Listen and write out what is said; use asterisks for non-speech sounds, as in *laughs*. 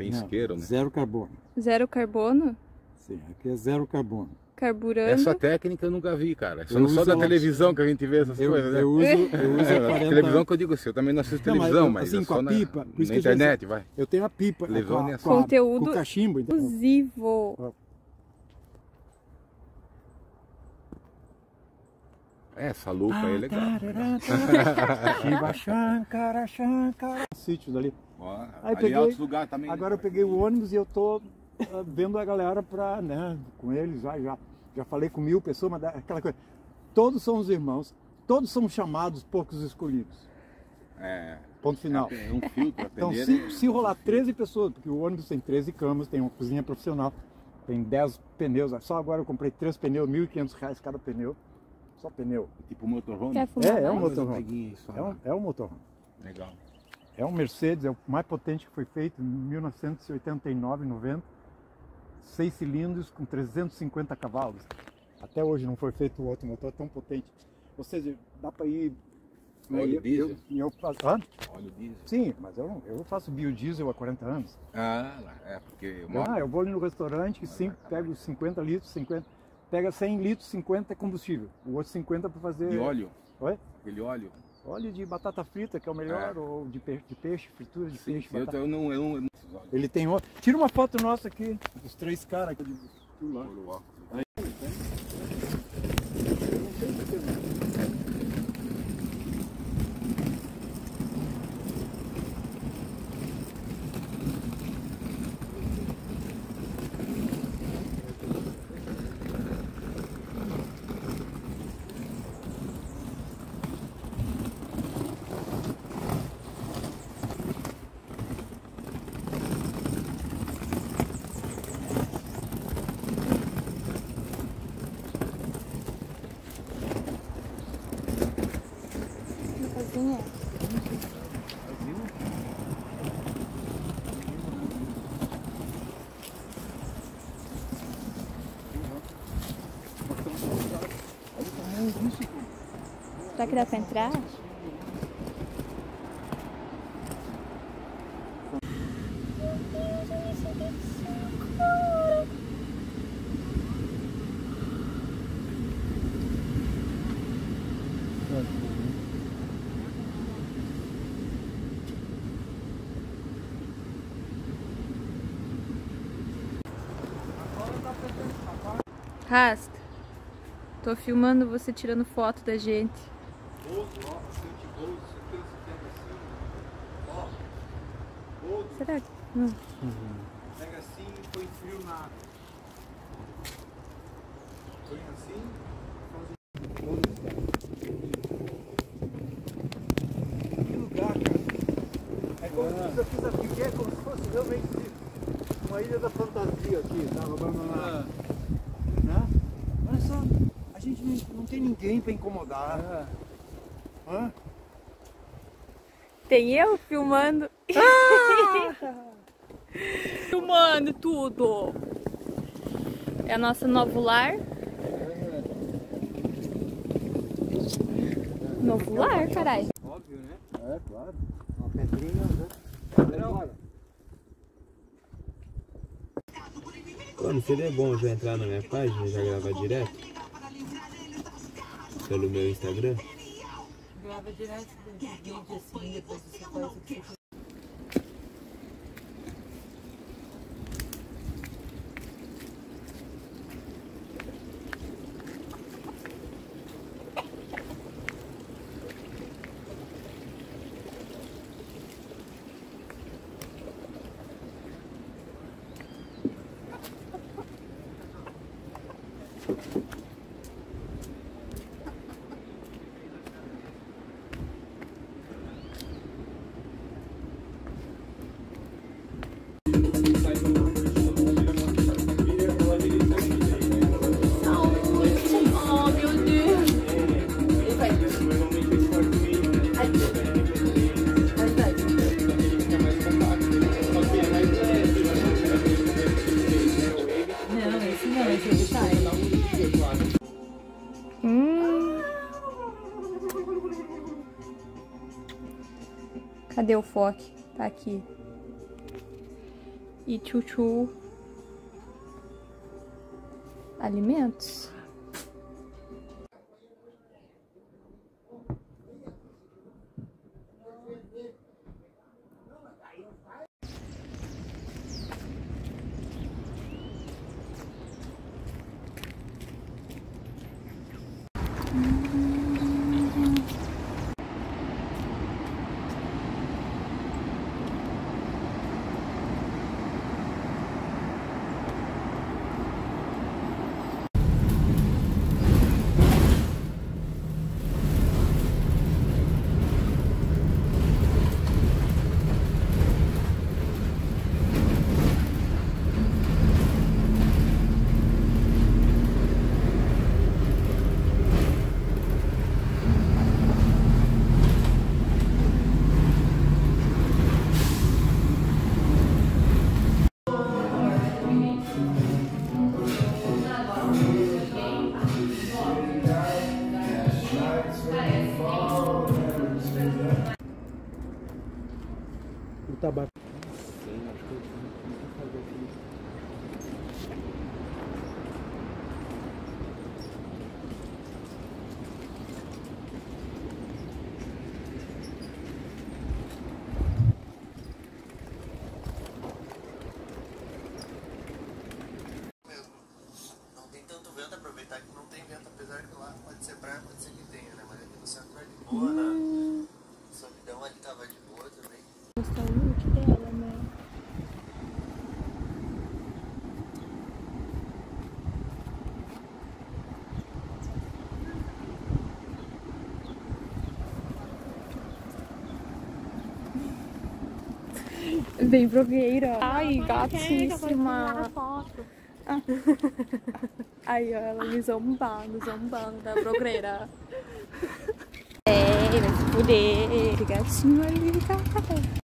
tem isqueiro, né? Zero carbono. Zero carbono? Sim, aqui é zero carbono. Carburando. Essa técnica eu nunca vi, cara. Só, Eu só uso da televisão que a gente vê essas Eu, coisas, né? eu uso, eu *laughs* uso É, há 40 televisão que eu digo assim, eu também não assisto Não, televisão, mas, assim, é com só a na, pipa, na internet, vai. Eu tenho a pipa. Televisão com, a, nem com, a, Conteúdo com cachimbo, então. Exclusivo. Essa lupa aí é legal. *laughs* Shiva Shankara, Shankara. Sítio dali. Ó, Aí ali peguei- é outros lugares também. Agora eu né? peguei o ônibus e eu tô ah, vendo a galera pra, né, com eles, já, já, já falei com mil pessoas, mas aquela coisa. Todos são os irmãos, todos são chamados, poucos escolhidos. É, Ponto final. é um filtro, Então, se, se rolar 13 pessoas, porque o ônibus tem 13 camas, tem uma cozinha profissional, tem 10 pneus, só agora eu comprei 3 pneus, 1.500 reais cada pneu. Só pneu. tipo motorhome. Quer fumar É, é um motorhome. É um, é um motorhome. Legal. É um Mercedes, é o mais potente que foi feito em 1989, 90. Seis cilindros com 350 cavalos. Até hoje não foi feito outro motor tão potente. Ou seja, dá para ir. Óleo eu, diesel? eu, eu faço, Hã? Óleo diesel. Sim, mas eu, não- eu faço biodiesel há 40 anos. Ah, é porque... uma- Ah, eu vou ali no restaurante, sim, pego 50 litros, 50, pega 100 litros, 50 é combustível. O outro 50 para fazer E óleo? Oi? Aquele óleo? óleo de batata frita, que é o melhor, É. ou de peixe, de peixe, fritura de Sim, peixe. eu, batata. eu não... Eu não, Ele tem outro. Tira uma foto nossa aqui, dos três caras aqui. de- lá. Olho óculos. Casinha. Será que dá pra entrar? Rasta. Tô filmando você tirando foto da gente. Será que. Hum. Pega assim e põe frio na água. Põe assim, Que lugar, cara. É como se eu fiz aqui, é como se fosse realmente uma ilha da fantasia aqui, tava abandonada. A gente não, não tem ninguém pra incomodar. Hã? Tem eu filmando. *laughs* filmando tudo. É a nossa novo lar. Novo lar, caralho. Óbvio, né? É, claro. Uma pedrinha, né? Mano, seria bom já entrar na minha página e já gravar direto? Pelo meu Instagram? Grava direto do vídeo assim, depois você faz o que Cadê o foco? Tá aqui. e chuchu alimentos. Tabaco. Não tem tanto vento, aproveitar que não tem vento, apesar que lá pode ser praia, pode ser que tenha, né? Mas aqui no centro é de boa, né? Solidão ali tava de boa também. Mostrar o look dela, né? Bem blogueira. Ai, gatíssima. Aí, ó, ela me zombando, zombando da blogueira. *laughs* É, vai se fuder. Gatinho ali, cara.